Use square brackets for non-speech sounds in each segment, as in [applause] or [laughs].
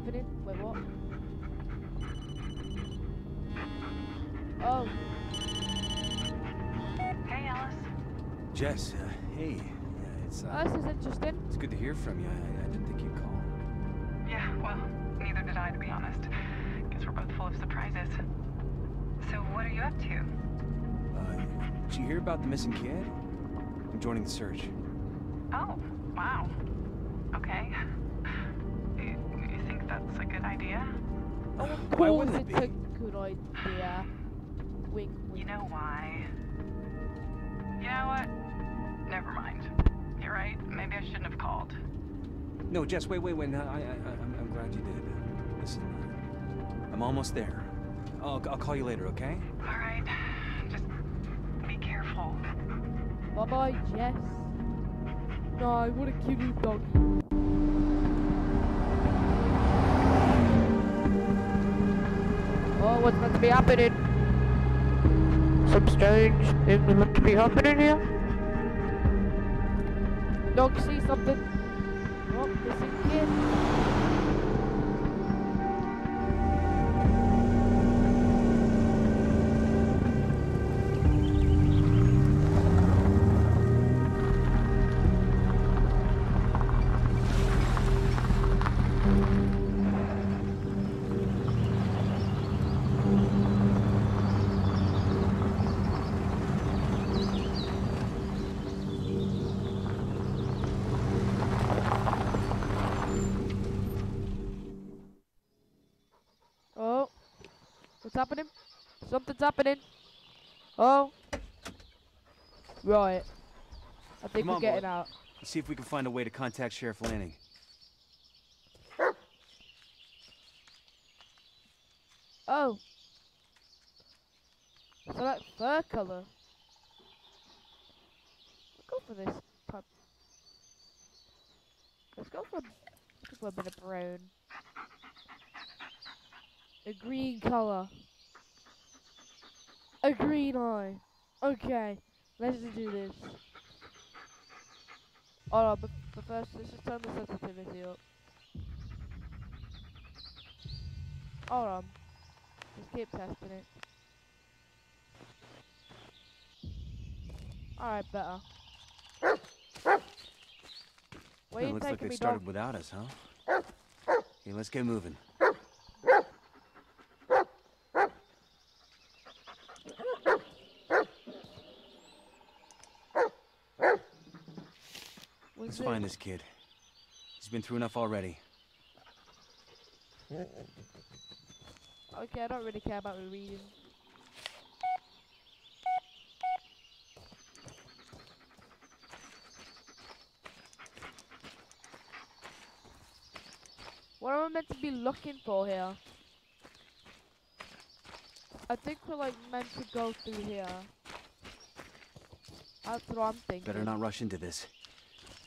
happening? Wait, what? Oh, Hey, Ellis. Jess, uh, hey. Yeah, it's, uh, this is interesting. it's good to hear from you. I, I didn't think you'd call. Yeah, well, neither did I, to be honest. Guess we're both full of surprises. So, what are you up to? Uh, did you hear about the missing kid? I'm joining the search. Oh, wow. Okay. You, you that's a good idea? Oh, of Why course wouldn't it it's a be? good idea. Wink, You know why? You know what? Never mind. You're right. Maybe I shouldn't have called. No, Jess, wait, wait, wait. No, I, I, I, I'm, I'm glad you did. Listen, uh, I'm almost there. I'll, I'll call you later, okay? All right. Just be careful. Bye bye, Jess. No, what a cute little doggy. What's meant to be happening? Some strange things are meant to be happening here. Dog, see something? Oh, missing kid. Something's happening. Oh, right. I think Come we're on, getting boy. out. Let's see if we can find a way to contact Sheriff Lanning. Oh, so that fur color. Let's go for this pup. Let's go for, let's go for a bit of brown. A green color. A green eye. Okay, let's just do this. Hold on, but, but first, let's just turn the sensitivity up. Hold on. Just keep testing it. Alright, better. Where you looks like they started dog? without us, huh? Okay, let's get moving. What's Let's find this kid. He's been through enough already. Okay, I don't really care about the reading. What am I meant to be looking for here? I think we're like meant to go through here. That's what I'm thinking. Better not rush into this.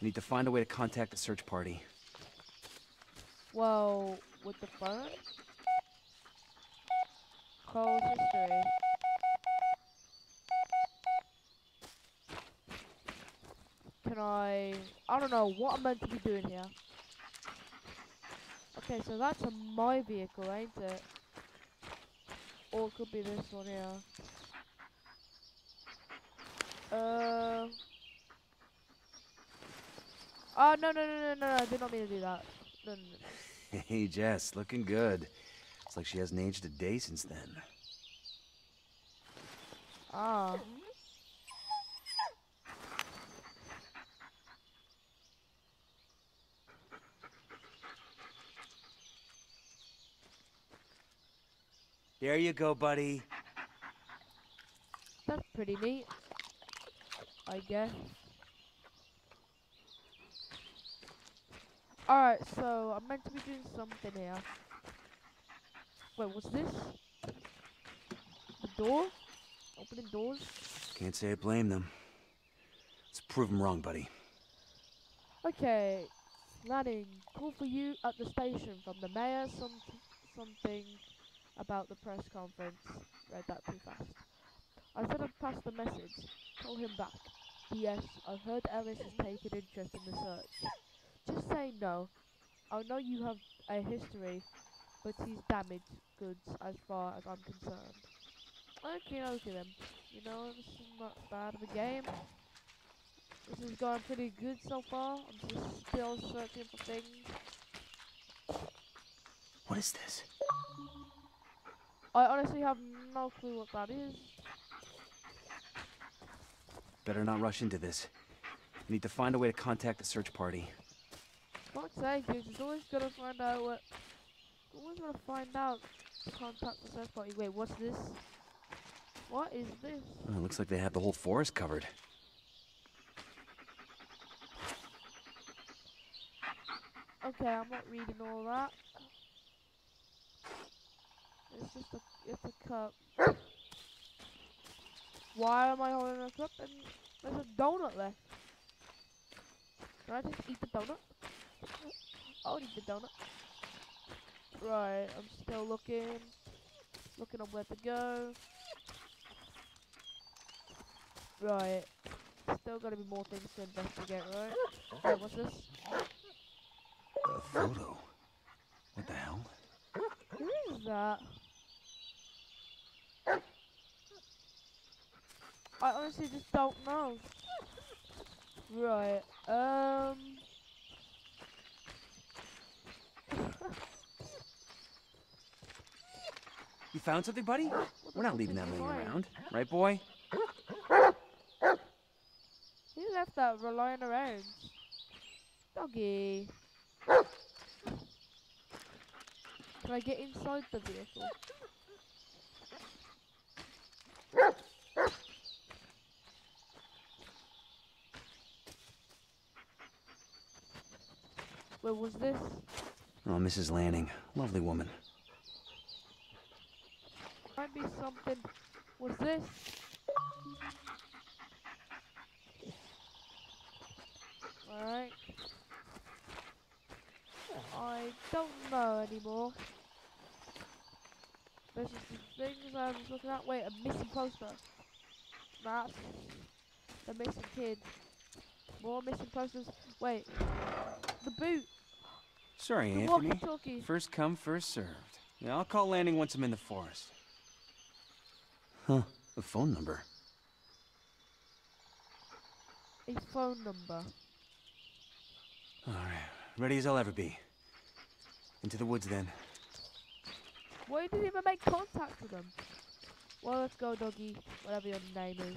Need to find a way to contact the search party. Whoa, with the phone? Close history. Can I... I don't know what I'm meant to be doing here. Okay, so that's my vehicle, ain't it? Or it could be this one here. Uh... Oh, no, no, no, no, no, no, I did not mean to do that. No, no, no. [laughs] Hey, Jess, looking good. It's like she hasn't aged a day since then. Ah. There you go, buddy. That's pretty neat. I guess. Alright, so I'm meant to be doing something here. Wait, what's this? The door? Opening doors? Can't say I blame them. Let's prove them wrong, buddy. Okay, Lanning, call for you at the station from the mayor. Some something about the press conference. Read that too fast. I should have passed the message. Call him back. P.S. I've heard Ellis has taken interest in the search. Just say no. I know you have a history, but he's damaged goods as far as I'm concerned. Okay, okay then. You know, this is not bad of a game. This is going pretty good so far. I'm just still searching for things. What is this? I honestly have no clue what that is. Better not rush into this. We need to find a way to contact the search party. Sake, dude, it's always gonna find out what. Always gonna find out to contact the search party. Wait, what's this? What is this? Oh, looks like they have the whole forest covered. Okay, I'm not reading all that. It's just a, it's a cup. Why am I holding a cup and there's a donut left? Can I just eat the donut? I'll eat the donut. Right, I'm still looking. Looking on where to go. Right. Still gotta be more things to investigate, right? Wait, what's this? A photo? What the hell? Who is that? I honestly just don't know. Right, um... You found something, buddy? We're not leaving that laying around. Right, boy? Who left that lying around? Doggy. Can I get inside the vehicle? Where was this? Oh, Mrs. Lanning. Lovely woman. Might be something. What's this? Alright. I don't know anymore. There's just some things I was looking at. Wait, a missing poster. That's the missing kid. More missing posters. Wait, the boot. Sorry, The Anthony. First come, first served. Yeah, I'll call Lanning once I'm in the forest. Huh, a phone number. A phone number. Alright, ready as I'll ever be. Into the woods then. Why didn't even make contact with them? Well, let's go, doggy. Whatever your name is.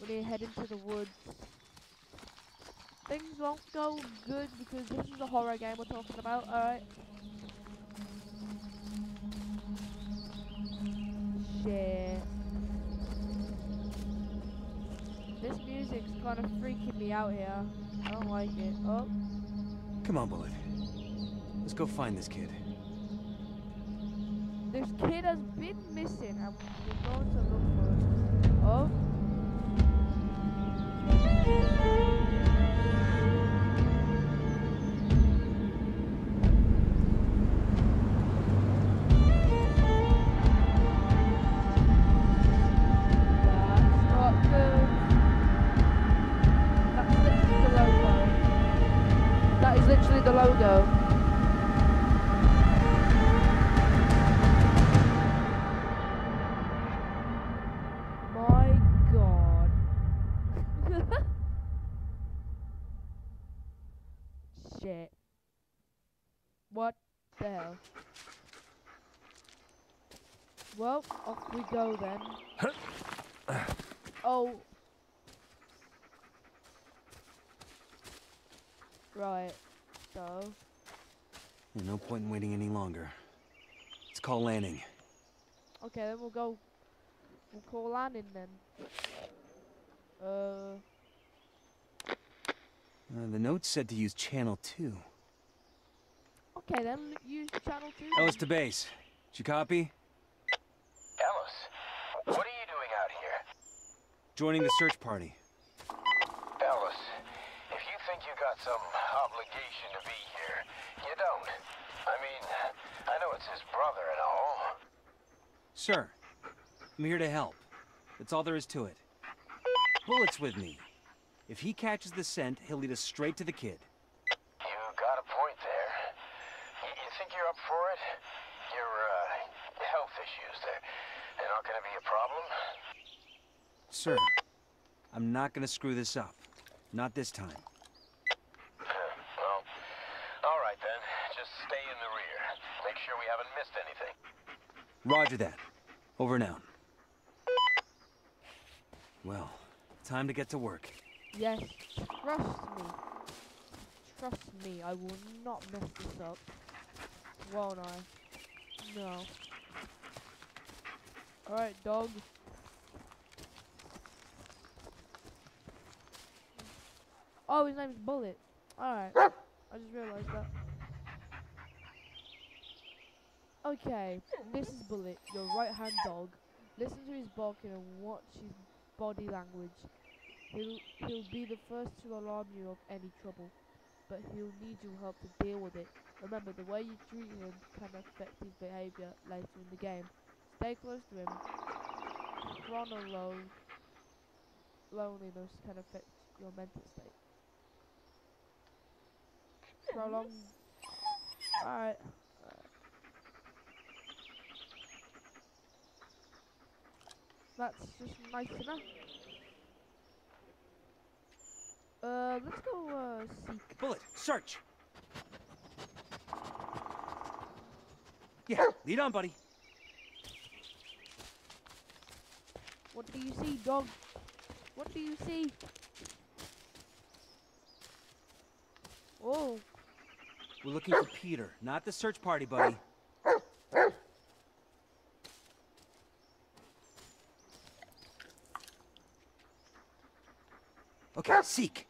We need to head into the woods. Things won't go good because this is a horror game we're talking about, alright? Shit. This music's kind of freaking me out here. I don't like it. Oh, Come on, Bullet. Let's go find this kid. this kid has been missing and we're going to look for him. Oh. Well, off we go then. oh. Right. So. Yeah, no point in waiting any longer. Let's call Lanning. Okay, then we'll go. We'll call Lanning then. Uh. Uh, the note said to use channel 2. Okay, then use channel two. Ellis to base. Did you copy? Ellis, what are you doing out here? Joining the search party. Ellis, if you think you got some obligation to be here, you don't. I mean, I know it's his brother and all. Sir, I'm here to help. That's all there is to it. Bullet's with me. If he catches the scent, he'll lead us straight to the kid. You got a point there. Y- You think you're up for it? Your, uh, health issues, they're, they're not gonna be a problem? Sir, I'm not gonna screw this up. Not this time. well, all right then. Just stay in the rear. Make sure we haven't missed anything. Roger that. Over and out. Well, time to get to work. Yes, trust me. Trust me, I will not mess this up. Won't I? No. Alright, dog. Oh, his name's Bullet. Alright. I just realised that. Okay, this is Bullet, your right hand dog. Listen to his barking and watch his body language. He'll he'll be the first to alarm you of any trouble, but he'll need your help to deal with it. Remember, the way you treat him can affect his behavior later in the game. Stay close to him. Chronolog loneliness can affect your mental state. Alright. That's just nice enough. Uh, let's go, uh, seek. Bullet, search! Yeah, lead on, buddy. What do you see, dog? What do you see? Oh, We're looking for Peter, not the search party, buddy. Okay, seek.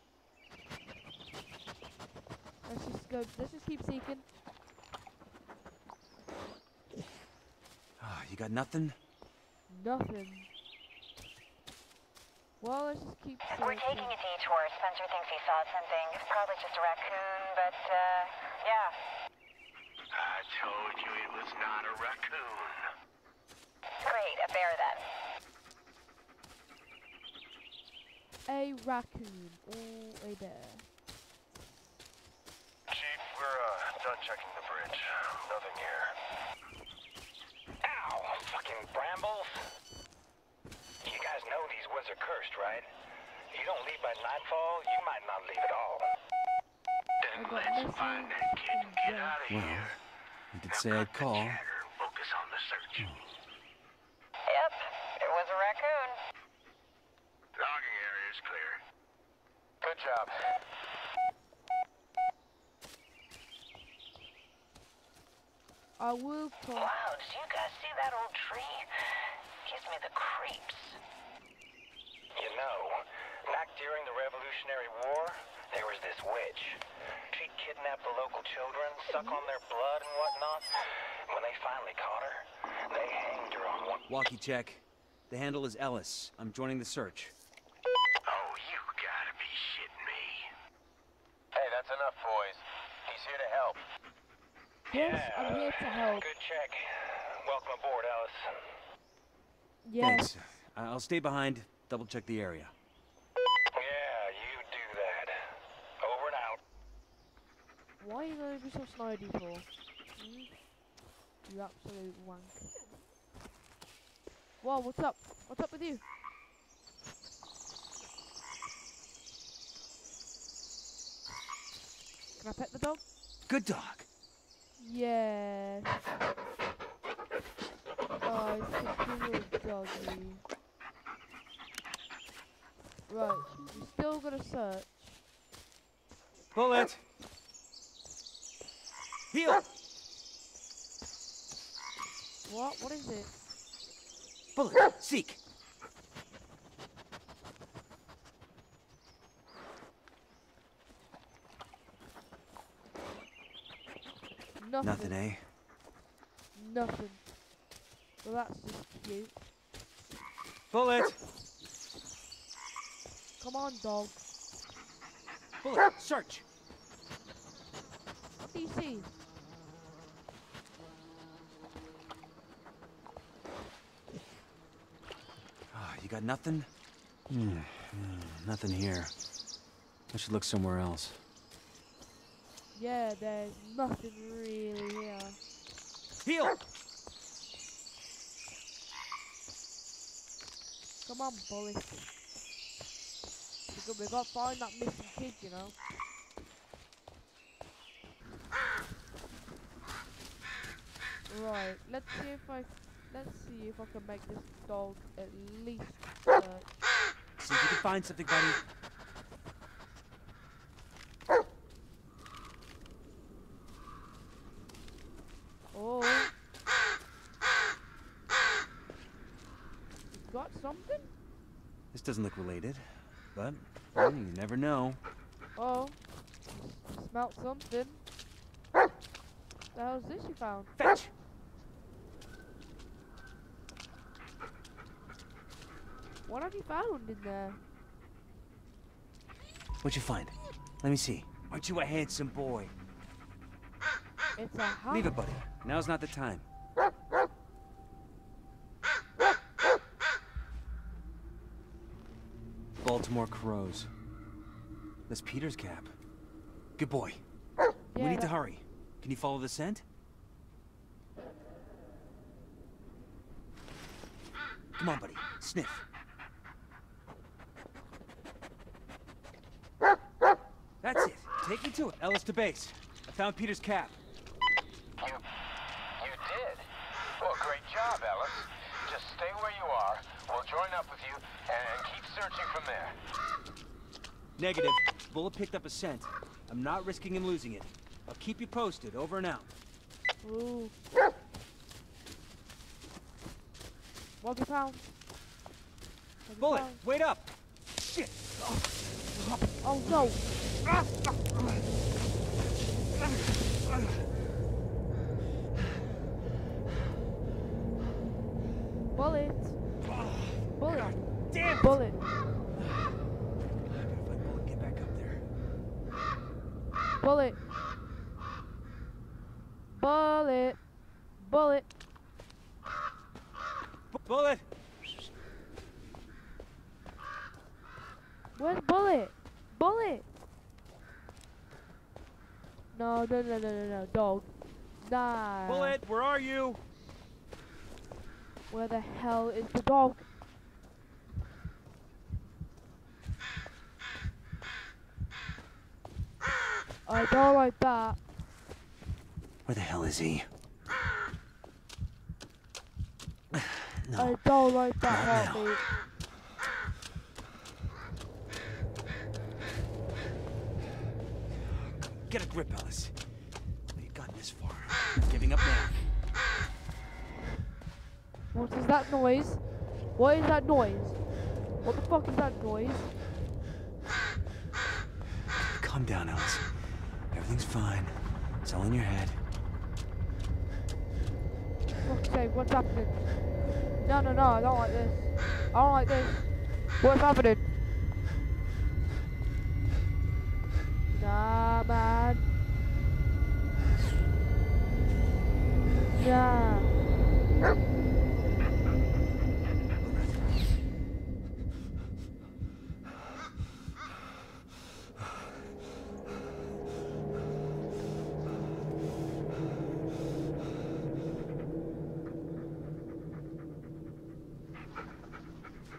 let's just go. Let's just keep seeking. Ah, you got nothing? Nothing. Well, let's just keep searching. We're taking a detour. Spencer thinks he saw something. It's probably just a raccoon, but, uh, yeah. I told you it was not a raccoon. Great, a bear then. A raccoon or a bear. Chief, we're, uh, done checking the bridge. Nothing here. Ow! Fucking brambles! You know these woods are cursed, right? You don't leave by nightfall, you might not leave at all. Then I got let's find that kid and get out of Well, here. you did Now say I'd call. chatter Focus on the search. Hmm. Yep, it was a raccoon. Logging area is clear. Good job. I will call. Wow, did you guys see that old tree? Gives me the creeps. You know, back during the Revolutionary War, there was this witch. She'd kidnap the local children, suck on their blood and whatnot. When they finally caught her, they hanged her on one. Walkie check. The handle is Ellis. I'm joining the search. Oh, you gotta be shitting me. Hey, that's enough, boys. He's here to help. Yes, I'm here to help. Good check. Welcome aboard, Ellis. Yes. Thanks. I'll stay behind, double check the area. Yeah, you do that. Over and out. Why are you gonna be so snidey for? Hmm? You absolute wank. Whoa, what's up? What's up with you? Can I pet the dog? Good dog. Yes. Oh, it's a good doggy. Right, we still gotta search. Bullet! Heel! What? What is it? Bullet, seek! Nothing. Nothing, eh? Nothing. Well, that's just cute. Bullet! Come on, dog. Bullet, search! What do you see? Ah, you got nothing? Hmm, hmm, nothing here. I should look somewhere else. Yeah, there's nothing really here. Heel! Come on, bully. Got, we got to find that missing kid, you know. Right, let's see if I let's see if I can make this dog at least uh, See if you can find something, buddy. Oh. You got something? This doesn't look related, but well, you never know. Oh. Smelt something. The hell's this you found? Fetch! What have you found in there? What'd you find? Let me see. Aren't you a handsome boy? It's a hat. Leave it, buddy. Now's not the time. Baltimore Crows. That's Peter's cap. Good boy. we need to hurry. Can you follow the scent? Come on, buddy. Sniff. That's it. Take me to it. Ellis to base. I found Peter's cap. You... you did? Well, great job, Ellis. Just stay where you are. We'll join up with you and keep searching from there. Negative. Bullet picked up a scent. I'm not risking him losing it. I'll keep you posted. Over and out. Ooh. What have you found? What have you Bullet, found? wait up! Shit! Oh no! Bullet! Bullet! Damn! Bullet! I gotta find Bullet. Get back up there. Bullet! Bullet! Bullet! Bu- Bullet! Where's Bullet? Bullet! No, no, no, no, no, no, dog. Nah. Bullet, where are you? Where the hell is the dog? I don't like that. Where the hell is he? I don't like that Not now. Get a grip, Ellis. We've gotten this far. Up now. What is that noise? What is that noise? What the fuck is that noise? Calm down, Ellis. Everything's fine. It's all in your head. Fuck's sake, what's happening? No, no, no, I don't like this. I don't like this. What's happening? Nah, man. Nah.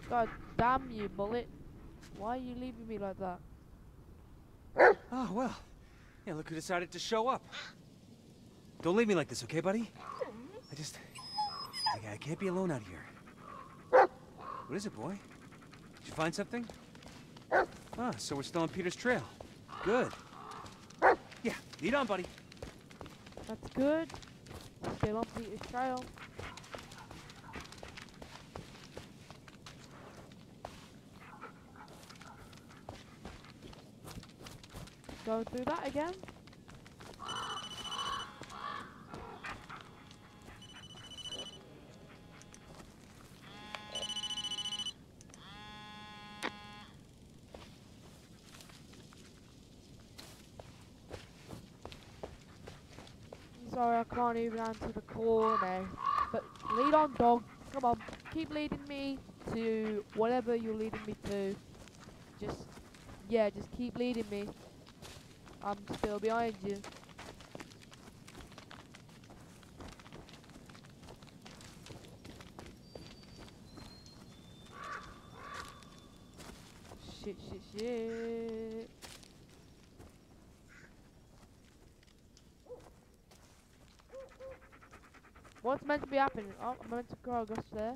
God damn you, bullet. Why are you leaving me like that? Oh, well. Yeah, look who decided to show up. Don't leave me like this, okay, buddy? Just... I, I can't be alone out here. What is it, boy? Did you find something? Ah, so we're still on Peter's trail. Good. Yeah, lead on, buddy. That's good. Still on Peter's trail. Go through that again. Can't even answer the corner. But lead on, dog. Come on, keep leading me to whatever you're leading me to. Just, yeah, just keep leading me. I'm still behind you. Shit, shit, shit. What's meant to be happening? Oh, I'm meant to go across there.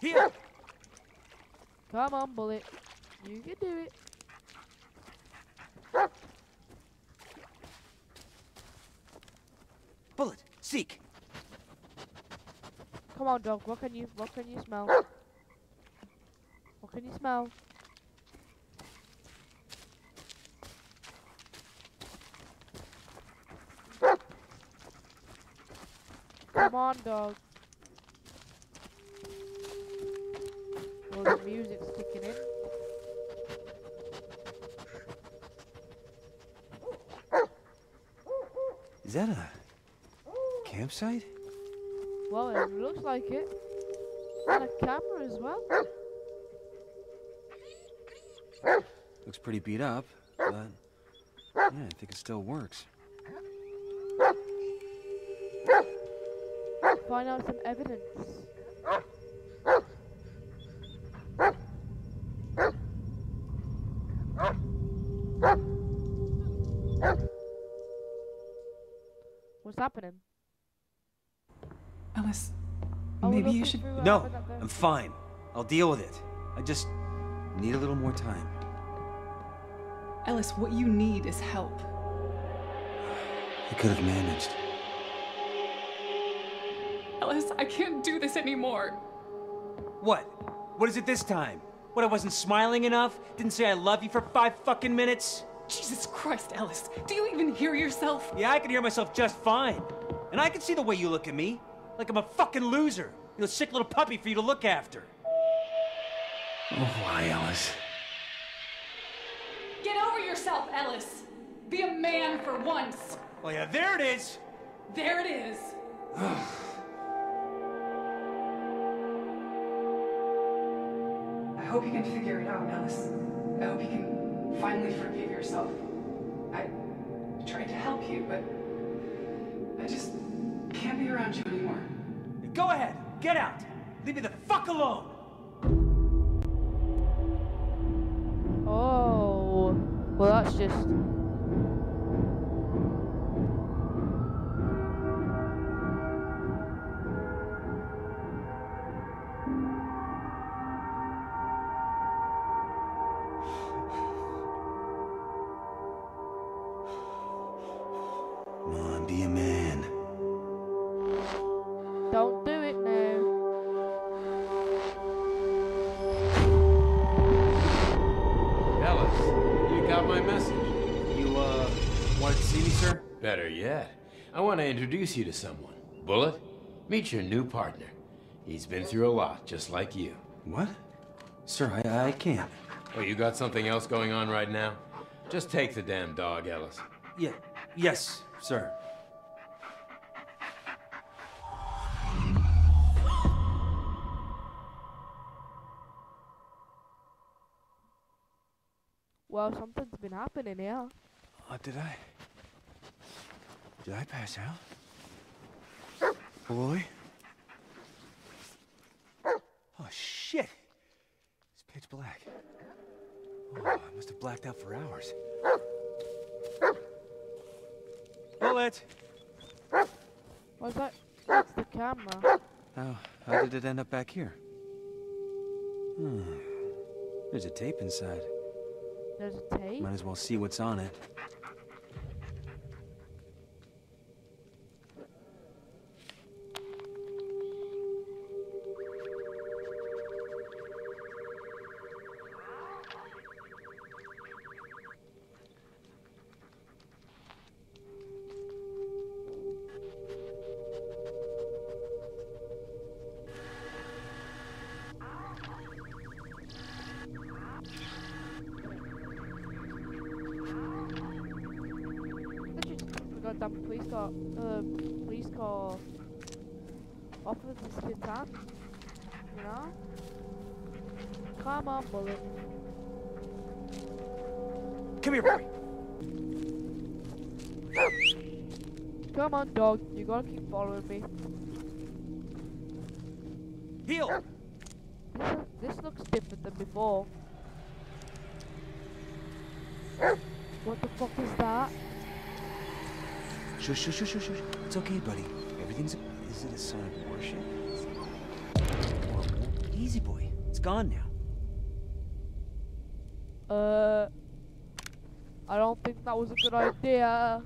Here! Come on, bullet. You can do it. Bullet, seek! Come on, dog. What can you? What can you smell? What can you smell? Come on, dog. Oh, the music's kicking in. Is that a campsite? Well, it looks like it. And a camera as well. Looks pretty beat up, but yeah, I think it still works. Find out some evidence. What's happening? Ellis, we're maybe you should. uh, No, what's up there? I'm fine. I'll deal with it. I just need a little more time. Ellis, what you need is help. I could have managed. Ellis, I can't do this anymore. What? What is it this time? What, I wasn't smiling enough? Didn't say I love you for five fucking minutes? Jesus Christ, Ellis, do you even hear yourself? Yeah, I can hear myself just fine. And I can see the way you look at me. Like I'm a fucking loser. You know, sick little puppy for you to look after. Oh, why, Ellis? Get over yourself, Ellis. Be a man for once. Oh, yeah, there it is. There it is. Hope you can figure it out, Ellis. I hope you can finally forgive yourself. I tried to help you, but I just can't be around you anymore. Go ahead. Get out. Leave me the fuck alone. Oh, well, that's just. Better yet, I want to introduce you to someone. Bullet, meet your new partner. He's been through a lot, just like you. What? Sir, I, I can't. Oh, you got something else going on right now? Just take the damn dog, Ellis. Yeah, yes, sir. Well, something's been happening here. Uh, did I? Did I pass out? Boy? Oh, shit! It's pitch black. Oh, I must have blacked out for hours. Bullet! What's that? That's the camera. How, how did it end up back here? Hmm. There's a tape inside. There's a tape. Might as well see what's on it. Police car uh, off of this kid's. You know? Come on, bullet. Come here, boy. Come on, dog. You gotta keep following me. Heel. This, is- this looks different than before. What the fuck is that? Shush, shush, shush, shush, shush. It's okay, buddy. Everything's. Is it a sign of worship? Easy, boy. It's gone now. Uh, I don't think that was a good idea.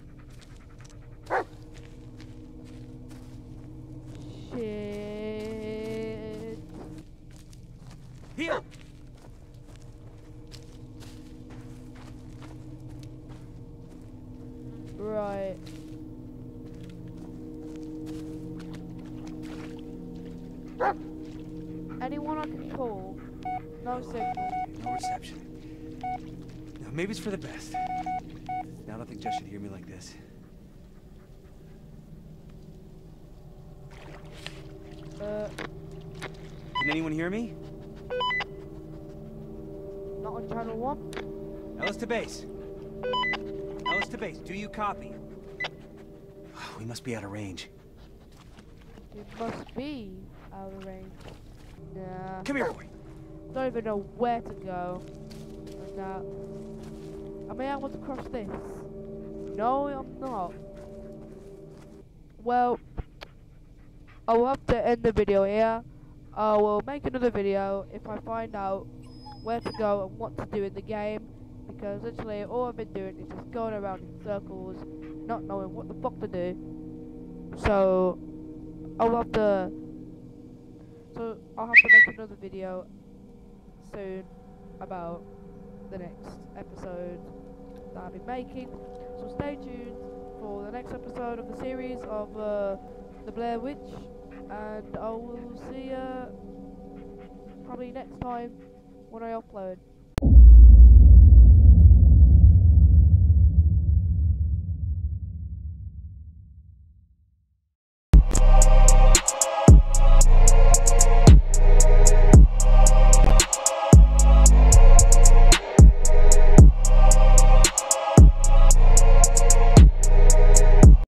Shit. Heel. Right. Anyone I can call? No signal. No reception. Now, maybe it's for the best. Now I don't think Jess should hear me like this. Uh, Can anyone hear me? not on channel one. Ellis to base. Ellis to base. Do you copy? We must be out of range. It must be out of range. Nah. Come here. Don't even know where to go. Nah. Am I able to cross this? No, I'm not. Well, I will have to end the video here. I will make another video if I find out where to go and what to do in the game. Because literally all I've been doing is just going around in circles, not knowing what the fuck to do. So, I'll have to so I'll have to make another video soon about the next episode that I'll be making. So stay tuned for the next episode of the series of uh, the Blair Witch, and I will see you probably next time when I upload.